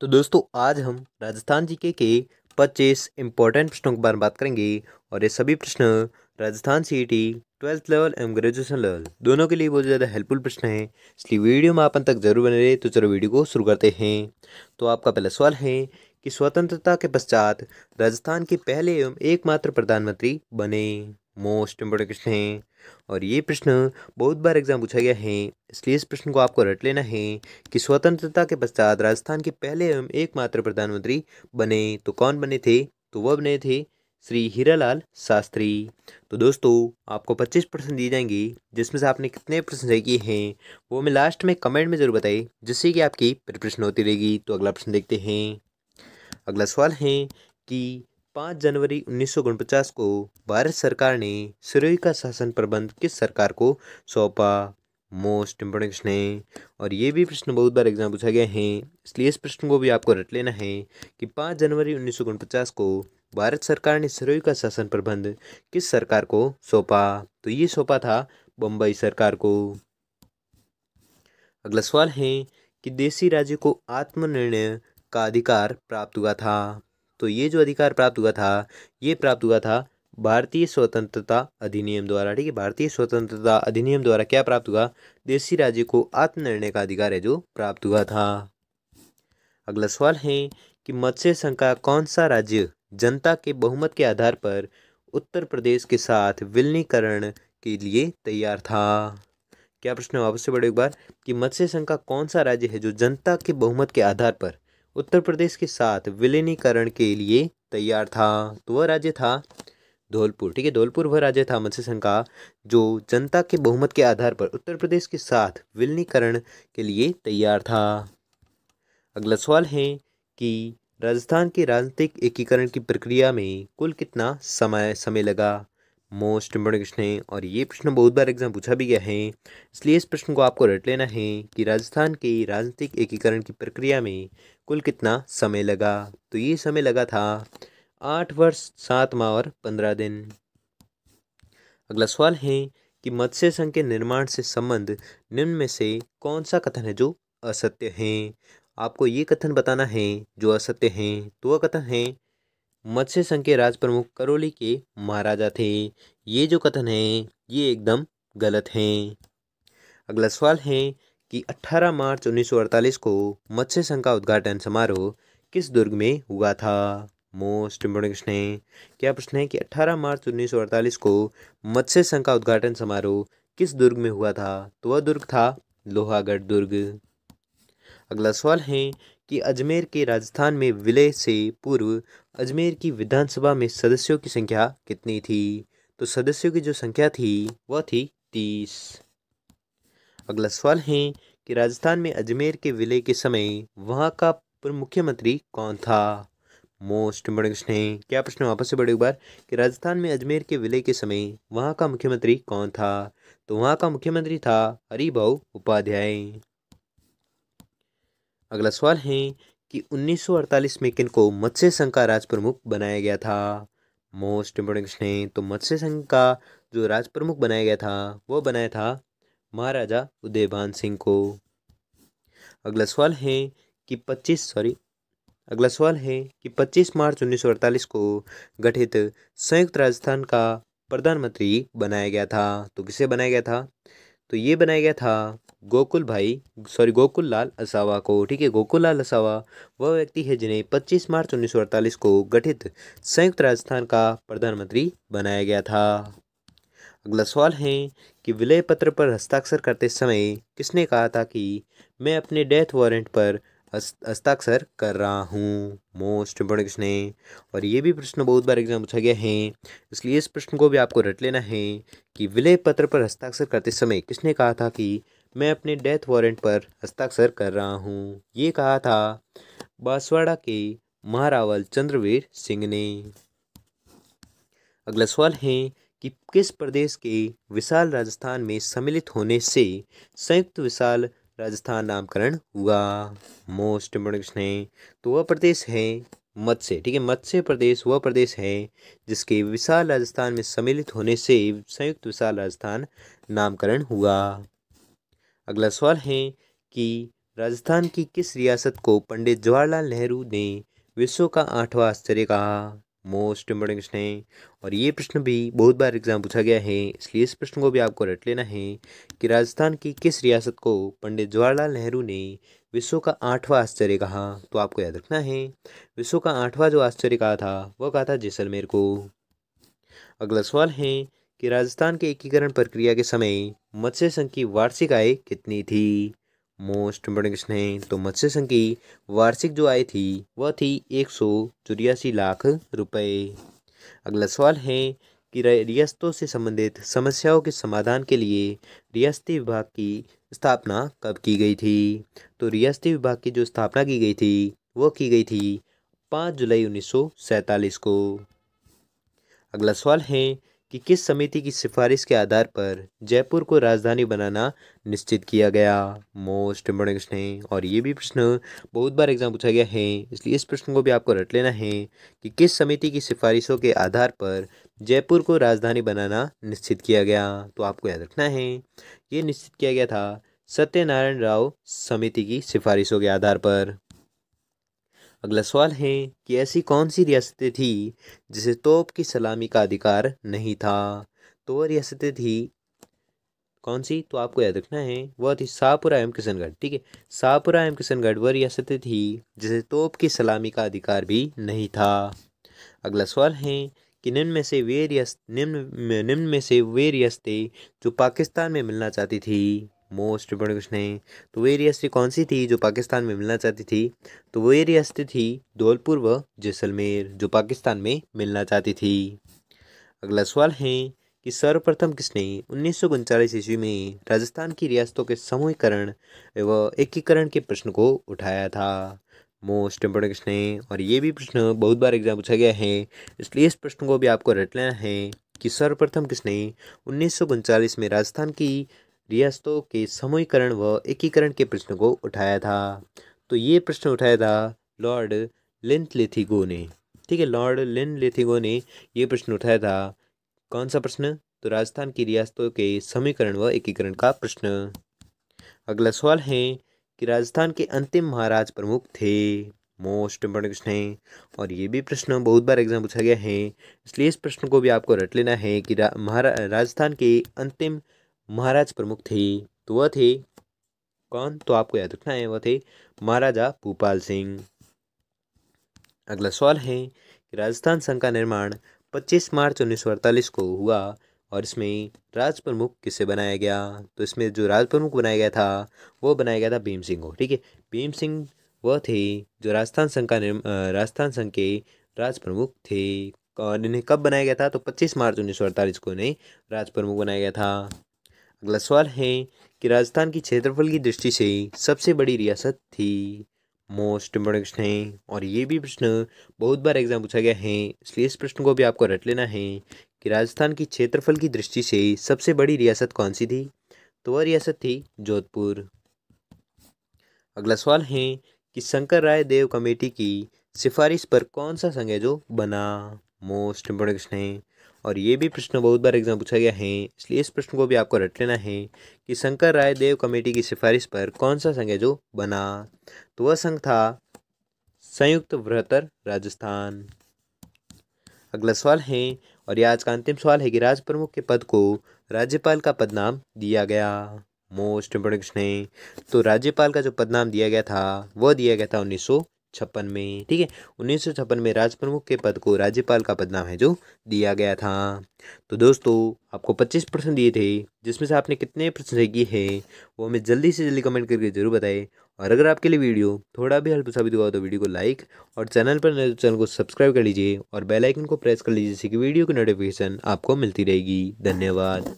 तो दोस्तों, आज हम राजस्थान जीके के पच्चीस इंपॉर्टेंट प्रश्नों के बारे में बात करेंगे और ये सभी प्रश्न Rajasthan C T twelfth level एवं ग्रेजुएशन लेवल दोनों के लिए बहुत ज़्यादा हेल्पफुल प्रश्न है। इसलिए वीडियो में अंत तक ज़रूर बने रहे तो चलो वीडियो को शुरू करते हैं। तो आपका पहला सवाल है कि स्वतंत्रता के पश्चात राजस्थान के पहले एवं एकमात्र प्रधानमंत्री बने मोस्ट इम्पोर्टेंट क्वेश्चन है। और ये प्रश्न बहुत बार एग्ज़ाम पूछा गया है, इसलिए इस प्रश्न को आपको रट लेना है कि स्वतंत्रता के पश्चात राजस्थान के पहले एवं एकमात्र प्रधानमंत्री बने तो कौन बने थे? तो वह बने थे श्री हीरालाल शास्त्री। तो दोस्तों, आपको 25 परसेंट दिए जाएँगे, जिसमें से आपने कितने प्रश्न सही किए हैं, वो मैं लास्ट में कमेंट में ज़रूर बताइए जिससे कि आपकी प्रिपरेशन होती रहेगी। तो अगला प्रश्न देखते हैं। अगला सवाल है कि पाँच जनवरी उन्नीस को भारत सरकार ने सिरोही का शासन प्रबंध किस सरकार को सौंपा? मोस्ट इम्पोर्टेंट प्रश्न है। और ये भी प्रश्न बहुत बार एग्ज़ाम पूछा गया है। इसलिए इस प्रश्न को भी आपको रट लेना है कि पाँच जनवरी उन्नीस को भारत सरकार ने सिरोही का शासन प्रबंध किस सरकार को सौंपा? तो ये सौंपा था बम्बई सरकार को। अगला सवाल है कि देसी राज्य को आत्मनिर्णय का अधिकार प्राप्त हुआ था। तो ये जो अधिकार प्राप्त हुआ था, ये प्राप्त हुआ था भारतीय स्वतंत्रता अधिनियम द्वारा, ठीक है? भारतीय स्वतंत्रता अधिनियम द्वारा क्या प्राप्त हुआ? देशी राज्य को आत्मनिर्णय का अधिकार है जो प्राप्त हुआ था। अगला सवाल है कि मत्स्य संघ का कौन सा राज्य जनता के बहुमत के आधार पर उत्तर प्रदेश के साथ विलीनीकरण के लिए तैयार था? क्या प्रश्न है? वापस से बड़े एक बार कि मत्स्य संघ का कौन सा राज्य है जो जनता के बहुमत के आधार पर उत्तर प्रदेश के साथ विलीनीकरण के लिए तैयार था तो वह राज्य था धौलपुर। ठीक है, धौलपुर वह राज्य था मत्स्य संघ का, जो जनता के बहुमत के आधार पर उत्तर प्रदेश के साथ विलीनीकरण के लिए तैयार था। अगला सवाल है कि राजस्थान के राजनीतिक एकीकरण की प्रक्रिया में कुल कितना समय समय लगा? मोस्ट इम्पोर्टेंट क्वेश्चन है, और ये प्रश्न बहुत बार एग्ज़ाम पूछा भी गया है, इसलिए इस प्रश्न को आपको रट लेना है कि राजस्थान के राजनीतिक एकीकरण की प्रक्रिया में कुल कितना समय लगा? तो ये समय लगा था आठ वर्ष, सात माह और पंद्रह दिन। अगला सवाल है कि मत्स्य संघ के निर्माण से संबंध निम्न में से कौन सा कथन है जो असत्य है? आपको ये कथन बताना है, जो असत्य है तो वह कथन है, मत्स्य संघ के राज प्रमुख करौली के महाराजा थे। ये जो कथन है, ये एकदम गलत है। अगला सवाल है कि 18 मार्च 1948 को मत्स्य संघ का उद्घाटन समारोह किस दुर्ग में हुआ था? मोस्ट इम्पोर्टेंट क्वेश्चन है। क्या प्रश्न है कि 18 मार्च 1948 को मत्स्य संघ का उद्घाटन समारोह किस दुर्ग में हुआ था? तो वह दुर्ग था लोहागढ़ दुर्ग। अगला सवाल है कि अजमेर के राजस्थान में विलय से पूर्व अजमेर की विधानसभा में सदस्यों की संख्या कितनी थी? तो सदस्यों की जो संख्या थी, वह थी तीस। अगला सवाल है कि राजस्थान में अजमेर के विलय के समय वहाँ का मुख्यमंत्री कौन था? मोस्ट इम्पोर्टेंट क्वेश्चन है। क्या प्रश्न वापस से बड़े एक बार। कि राजस्थान में अजमेर के विलय के समय वहाँ का मुख्यमंत्री कौन था? तो वहाँ का मुख्यमंत्री था हरिभाऊ उपाध्याय। अगला सवाल है कि 1948 में किन को मत्स्य संघ का राज प्रमुख बनाया गया था? मोस्ट इम्पोर्टेंट क्वेश्चन है। तो मत्स्य संघ का जो राज प्रमुख बनाया गया था, वो बनाया था महाराजा उदयभान सिंह को। अगला सवाल है कि 25 सॉरी अगला सवाल है कि 25 मार्च 1948 को गठित संयुक्त राजस्थान का प्रधानमंत्री बनाया गया था। तो किसे बनाया गया था? तो ये बनाया गया था गोकुल भाई सॉरी गोकुल लाल असावा को। ठीक है, गोकुल लाल असावा वह व्यक्ति है जिन्हें 25 मार्च 1948 को गठित संयुक्त राजस्थान का प्रधानमंत्री बनाया गया था। अगला सवाल है कि विलय पत्र पर हस्ताक्षर करते समय किसने कहा था कि मैं अपने डेथ वारंट पर हस्ताक्षर कर रहा हूँ? मोस्ट इम्पोर्टेंट क्वेश्चन है और ये भी प्रश्न बहुत बार एग्ज़ाम पूछा गया है। इसलिए इस प्रश्न को भी आपको रट लेना है कि विलय पत्र पर हस्ताक्षर करते समय किसने कहा था कि मैं अपने डेथ वारंट पर हस्ताक्षर कर रहा हूँ? ये कहा था बांसवाड़ा के महारावल चंद्रवीर सिंह ने। अगला सवाल है कि किस प्रदेश के विशाल राजस्थान में सम्मिलित होने से संयुक्त विशाल राजस्थान नामकरण हुआ? मोस्ट इम्पोर्टेंट क्वेश्चन है। तो वह प्रदेश है मत्स्य, ठीक है? मत्स्य प्रदेश वह प्रदेश है जिसके विशाल राजस्थान में सम्मिलित होने से संयुक्त विशाल राजस्थान नामकरण हुआ। अगला सवाल है कि राजस्थान की किस रियासत को पंडित जवाहरलाल नेहरू ने विश्व का आठवां आश्चर्य कहा? मोस्ट इम्पोर्टेंट क्वेश्चन है और ये प्रश्न भी बहुत बार एग्ज़ाम पूछा गया है, इसलिए इस प्रश्न को भी आपको रट लेना है कि राजस्थान की किस रियासत को पंडित जवाहरलाल नेहरू ने विश्व का आठवां आश्चर्य कहा? तो आपको याद रखना है, विश्व का आठवां जो आश्चर्य कहा था, वह कहा था जैसलमेर को। अगला सवाल है कि राजस्थान के एकीकरण प्रक्रिया के समय मत्स्य संघ की वार्षिक आय कितनी थी? मोस्ट इम्पोर्टेंट क्वेश्चन है। तो मत्स्य संघ की वार्षिक जो आय थी, वह थी एक सौ चौरासी लाख रुपए। अगला सवाल है कि रियासतों से संबंधित समस्याओं के समाधान के लिए रियासती विभाग की स्थापना कब की गई थी? तो रियासती विभाग की जो स्थापना की गई थी वो की गई थी पाँच जुलाई उन्नीस को। अगला सवाल है कि किस समिति की सिफारिश के आधार पर जयपुर को राजधानी बनाना निश्चित किया गया? मोस्ट इम्पोर्टेंट क्वेश्चन है। और ये भी प्रश्न बहुत बार एग्ज़ाम पूछा गया है, इसलिए इस प्रश्न को भी आपको रट लेना है कि किस समिति की सिफारिशों के आधार पर जयपुर को राजधानी बनाना निश्चित किया गया? तो आपको याद रखना है, ये निश्चित किया गया था सत्यनारायण राव समिति की सिफारिशों के आधार पर। अगला सवाल है कि ऐसी कौन सी रियासतें थी जिसे तोप की सलामी का अधिकार नहीं था? तो वह रियासतें थी कौन सी तो आपको याद रखना है वह थी शाहपुरा एवं किशनगढ़, ठीक है? शाहपुरा एवं किशनगढ़ वह रियासतें थी जिसे तोप की सलामी का अधिकार भी नहीं था। अगला सवाल है कि निम्न में से वे रियासत निम्न निम्न में से वे रियासतें जो पाकिस्तान में मिलना चाहती थी मोस्ट इम्पोर्टेंट क्वेश्चन है तो वही रियासतें कौन सी थी जो पाकिस्तान में मिलना चाहती थी? तो वही रियासतें थी धौलपुर व जैसलमेर, जो पाकिस्तान में मिलना चाहती थी। अगला सवाल है कि सर्वप्रथम किसने उन्नीस ईस्वी में राजस्थान की रियासतों के समूहीकरण एवं एकीकरण के प्रश्न को उठाया था? मोस्ट इम्पोर्टेंट क्वेश्चन है और ये भी प्रश्न बहुत बार एग्ज़ाम पूछा गया है, इसलिए इस प्रश्न को भी आपको रट लेना है कि सर्वप्रथम किसने उन्नीस में राजस्थान की रियासतों के समूहीकरण व एकीकरण के प्रश्न को उठाया था। तो ये प्रश्न उठाया था लॉर्ड लिंथ लेथिगो ने ठीक है लॉर्ड लिन लेथिगो ने ये प्रश्न उठाया था। कौन सा प्रश्न? तो राजस्थान की रियासतों के समीकरण व एकीकरण का प्रश्न। अगला सवाल है कि राजस्थान के अंतिम महाराज प्रमुख थे। मोस्ट इम्पोर्टेंट क्वेश्चन है। और ये भी प्रश्न बहुत बार एग्ज़ाम पूछा गया है। इसलिए इस प्रश्न को भी आपको रट लेना है कि रा, राजस्थान के अंतिम महाराज प्रमुख थे तो वह थे, कौन? तो आपको याद रखना है, वह थे महाराजा भूपाल सिंह। अगला सवाल है कि राजस्थान संघ का निर्माण 25 मार्च उन्नीस को हुआ और इसमें राज प्रमुख किसे बनाया गया? तो इसमें जो राज प्रमुख बनाया गया था, वो बनाया गया था भीम सिंह को, ठीक है? भीम सिंह वह थे जो राजस्थान संघ का राजस्थान संघ के राज प्रमुख थे। और इन्हें कब बनाया गया था? तो 25 मार्च उन्नीस को इन्हें राज प्रमुख बनाया गया था। अगला सवाल है कि राजस्थान की क्षेत्रफल की दृष्टि से सबसे बड़ी रियासत थी। मोस्ट इम्पोर्टेंट क्वेश्चन है। और ये भी प्रश्न बहुत बार एग्ज़ाम पूछा गया है, इसलिए इस प्रश्न को भी आपको रट लेना है कि राजस्थान की क्षेत्रफल की दृष्टि से सबसे बड़ी रियासत कौन सी थी? तो वह रियासत थी जोधपुर। अगला सवाल है कि शंकर राय देव कमेटी की सिफारिश पर कौन सा संघ है जो बना? मोस्ट इम्पोर्टेंट क्वेश्चन है। और ये भी प्रश्न बहुत बार एग्ज़ाम पूछा गया है, इसलिए इस प्रश्न को भी आपको रट लेना है कि शंकर राय देव कमेटी की सिफारिश पर कौन सा संघ है जो बना? तो वह संघ था संयुक्त बृहत्तर राजस्थान। अगला सवाल है, और यह आज का अंतिम सवाल है कि राज प्रमुख के पद को राज्यपाल का पदनाम दिया गया। मोस्ट इम्पोर्टेंट क्वेश्चन है। तो राज्यपाल का जो पदनाम दिया गया था, वह दिया गया था उन्नीस सौ छप्पन में, ठीक है? उन्नीस सौ छप्पन में राज प्रमुख के पद को राज्यपाल का पद नाम है जो दिया गया था। तो दोस्तों, आपको पच्चीस परसेंट दिए थे, जिसमें से आपने कितने प्रश्न किए हैं, वो हमें जल्दी से जल्दी कमेंट करके ज़रूर बताएँ। और अगर आपके लिए वीडियो थोड़ा भी हेल्प साबित हुआ तो वीडियो को लाइक और चैनल पर नए चैनल को सब्सक्राइब कर लीजिए और बेल आइकन को प्रेस कर लीजिए जिससे कि वीडियो की नोटिफिकेशन आपको मिलती रहेगी। धन्यवाद।